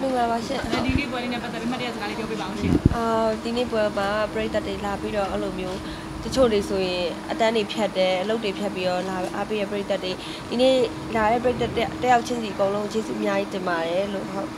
မင်္ဂလာပါရှင်ဒီနေ့ပွဲလေးနဲ့ပတ်သက်ပြီးမှတ်တရစကားလေးပြောပြပါအောင်ရှင်အာဒီနေ့ပွဲမှာပရိသတ်တွေလာပြီးတော့အဲ့လိုမျိုးတချို့တွေဆိုရင်အတန်းတွေဖြတ်တယ်အလုပ်တွေဖြတ်ပြီးတော့လာအားပေးရပရိသတ်တွေဒီနေ့လာတဲ့ပရိသတ်တယောက်ချင်းစီအကုန်လုံးကျေးဇူးအများကြီးတင်ပါတယ်လို့ဟုတ်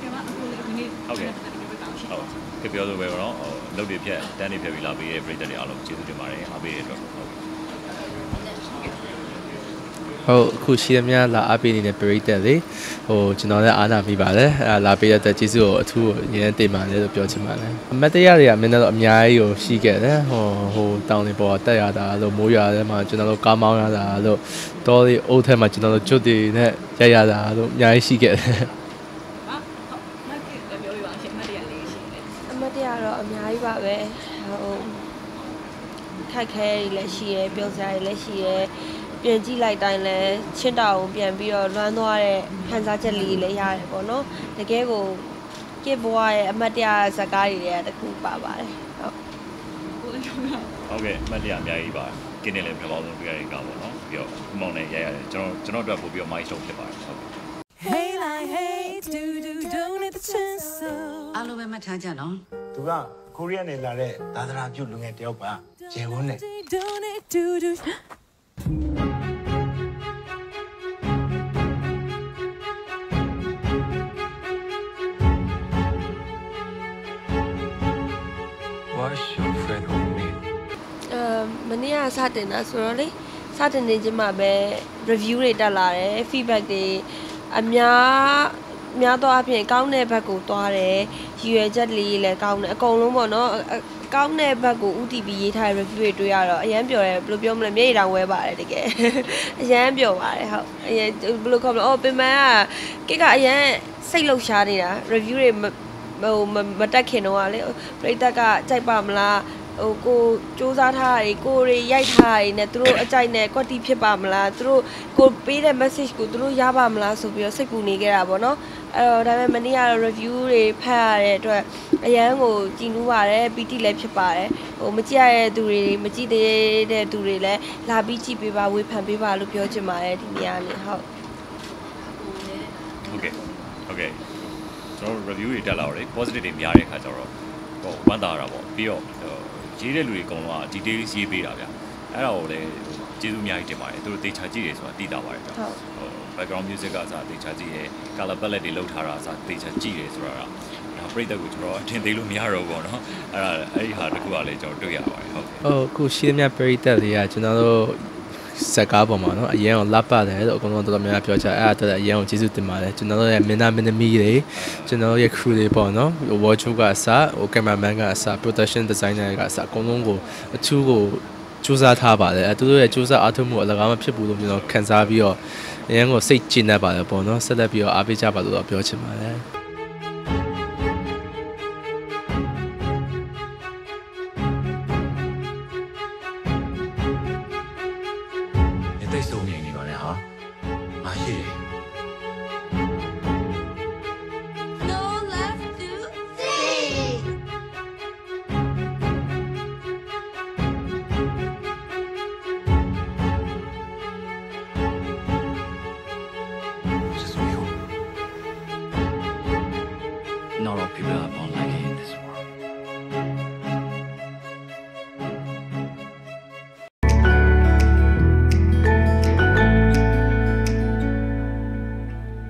ဒီမှာအခုလေးဒီနေ့ဟုတ်ကဲ့ပြောပြပါအောင်ရှင်ဟုတ်ကဲ့ပြောဆိုပဲတော့ဟိုလုတ်တွေဖြတ်တန်းတွေဖြတ်ပြီးလာပေးတဲ့ပြည်သက်တွေအားလုံးကျေးဇူးတင်ပါတယ်အားပေးတဲ့အတွက်ဟုတ် ဟုတ်အခုရှိသမျှလာအားပေးနေတဲ့ပရိသတ်တွေဟိုကျွန်တော်လည်းအားနာမိပါတယ်အဲလာပေးတဲ့အတွက်ကျေးဇူးကိုအထူးရင်းတင်ပါတယ်လို့ပြောချင်ပါတယ်အမတ်တရားတွေကမင်းတို့အများကြီးကိုရှိခဲ့တယ်ဟိုဟိုတောင်းနေပေါ်တက်ရတာလို့မိုးရွာထဲမှာကျွန်တော်တို့ကားမောင်းရတာလို့တောတွေအုပ်ထဲမှာကျွန်တော်တို့ကျွတ်တွေနဲ့ရိုက်ရတာလို့အများကြီးရှိခဲ့တယ်ဟာဟုတ်မှတ်တရပြောပြပါအောင်ရှင်မှတ်တရလေးရှင်လေအမတ်တရားတော့အများကြီးပါပဲဟိုခက်ခဲတွေလည်းရှိရယ်ပြုံးစရာတွေလည်းရှိရယ် ပြန်ကြည့်လိုက်တိုင်းလဲချစ်တာကိုပြန်ပြီးတော့လွမ်းသွားတဲ့ခံစားချက်လေးတွေလည်းရတယ်ပေါ့နော်တကယ်ကိုကိဘွားရဲ့အမတ်တရားဇာတ်ကားတွေတွေကတခုပါပါတယ်ဟုတ်ကိုယ်ပြောပြအောင်ဟုတ်ကဲ့အမှတ်တရအများကြီးပါကင်းနေလည်းပြပါဆုံးတွေ့ရတဲ့ကားပေါ့နော်ပြီးတော့အမောင်နဲ့ရိုက်ရတယ်ကျွန်တော်ကျွန်တော်တို့ပို့ပြီးတော့ milestone ဖြစ်ပါတယ်ဟုတ် Hey like hey do do don't it chance so အားလုံးပဲမှတ်ထားကြနော်သူကကိုရီးယားနယ်လာတဲ့သာသနာပြုလူငယ်တယောက်ပါဂျေဝန်းနဲ့ မနေ့ကစတင်တာဆိုတော့လေစတင်နေချင်းမှာပဲ review တွေတက်လာတယ် feedback တွေအများများတော့အပြင်ကောင်းတဲ့ဘက်ကိုသွားတယ်ရည်ရွယ်ချက်လေးလည်းကောင်းတယ်အကုန်လုံးပေါ့နော်အအကောင်းတဲ့ဘက်ကို UTP ရေးထားတဲ့ review တွေတွေ့ရတော့အရန်ပျော်တယ်ဘယ်လိုပြောမလဲမျက်ရည်တောင်ဝဲပါတယ်တကယ်အရန်ပျော်ပါတယ်ဟုတ်အရန်ဘယ်လိုခေါ်မလဲအော်ပင်မန်ကကိတ်ကအရန်စိတ်လှုပ်ရှားနေတာ review တွေမဟိုမမတက်ခင်တော့ကလေပရိသတ်ကကြိုက်ပါမလား ဟိုကိုစူးစမ်းထားတာတွေကိုတွေရိုက်ထားတာတွေနဲ့သူတို့အကြိုက်နဲ့ကွက်တီဖြစ်ပါမလားသူတို့ကိုပေးတဲ့ message ကိုသူတို့ရပါမလားဆိုပြီးတော့စိတ်ပူနေကြတာပေါ့နော်အဲ့တော့ဒါပေမဲ့မနေ့ကတော့ review တွေဖတ်ရတဲ့အတွက်အရန်ကိုကြည်နူးပါတယ်ပီတိလည်းဖြစ်ပါတယ်ဟိုမကြည့်ရတဲ့သူတွေမကြည့်သေးတဲ့သူတွေလည်းလာပြီးကြည့်ပေးပါဝေဖန်ပေးပါလို့ပြောချင်ပါတယ်ဒီနေ့ကနေဟုတ်ဟုတ်ကဲ့ဟုတ်ကဲ့ကျွန်တော်တို့ review တွေတက်လာတော့လေ positive တွေများတဲ့ခါကျတော့ဟိုဝမ်းသာတာပေါ့ပြီးတော့ ရေးတဲ့လူတွေအကုန်လုံးက detail ရေးပေးတာဗျအဲ့ဒါကိုလည်းကျေးဇူးအများကြီးတင်ပါတယ်သူတို့တေချာကြည့်တယ်ဆိုတာသိတာပါတယ်ဗျဟုတ်ဟို background music ကစားတေချာကြည့်ရယ် color palette တွေလောက်ထားတာစားတေချာကြည့်ရယ်ဆိုတာကဒါပြိတ္တကိုကျွန်တော်အထင်သေးလို့မရတော့ဘူးပေါ့နော်အဲ့ဒါအဲ့ဒီဟာတစ်ခုကလည်းကျွန်တော်တွေ့ရပါတယ်ဟုတ်ဟုတ်အခုရှိသမျှပရိသတ်တွေကကျွန်တော်တို့ ဇက်ကားပေါ်မှာနော်အရင်ကလပ်ပါတယ်လို့အကုန်လုံးတော်တော်များများပြောကြအဲ့အတွက်အရင်ကကျေးဇူးတင်ပါတယ်ကျွန်တော်တို့ရဲ့မင်းသားမင်းသမီးတွေကျွန်တော်တို့ရဲ့ crew တွေပေါ့နော် watch ကအစဟို cameraman ကအစ production designer ကအစအကုန်လုံးကိုအထူးကိုစူးစမ်းထားပါတယ်အဲသူတို့ရဲ့စူးစမ်းအားထုတ်မှုအလကားမဖြစ်ဘူးလို့ကျွန်တော်ခံစားပြီးတော့အရင်ကစိတ်ကျဉ်တတ်ပါတယ်ပေါ့နော်ဆက်လက်ပြီးတော့အားပေးကြပါလို့တော့ပြောချင်ပါတယ် တ်ဆုံနေနေပါနဲ့ဟာ။ငါရှိတယ်။ not all people are born.